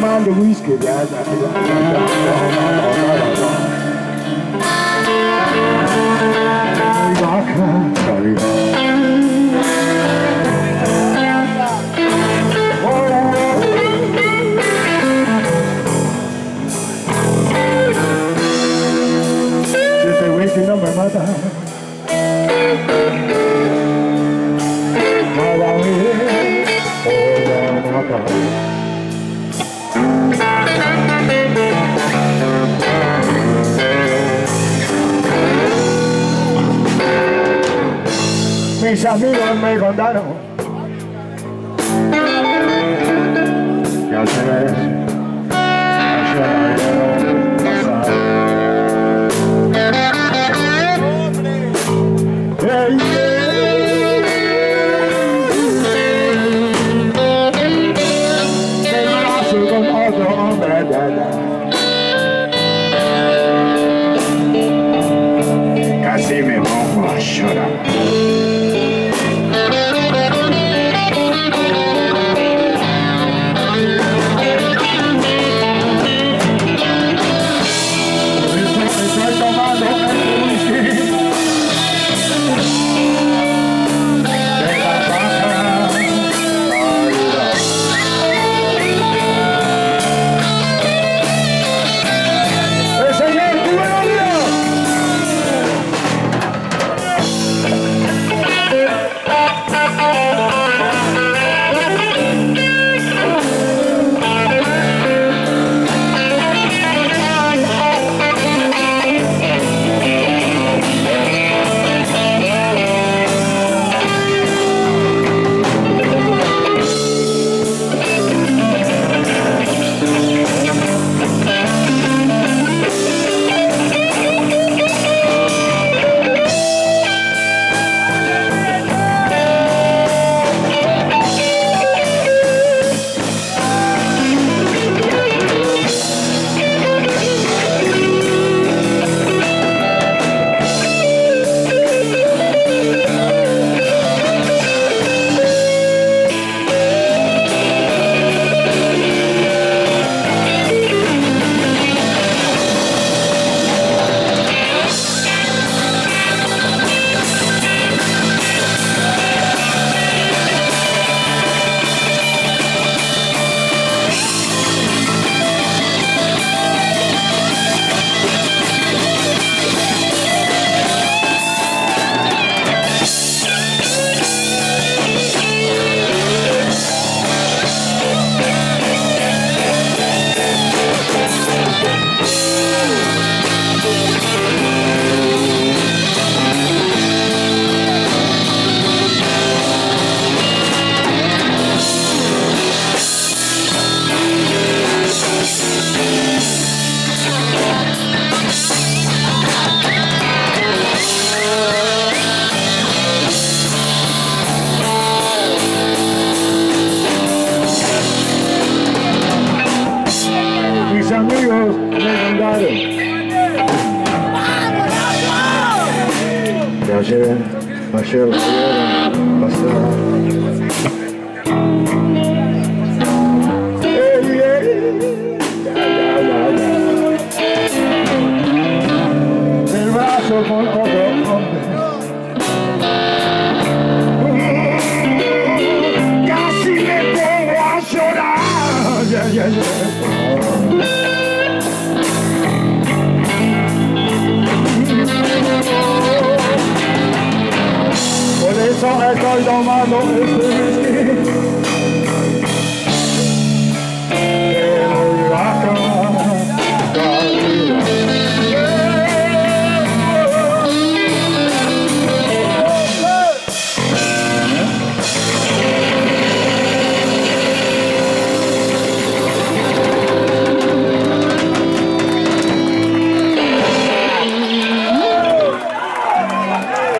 mando whisky viaja bila Just a on my mother Thank you. mis amigos me contaron. Que Piacere, piacere, piacere, piacere. I don't know.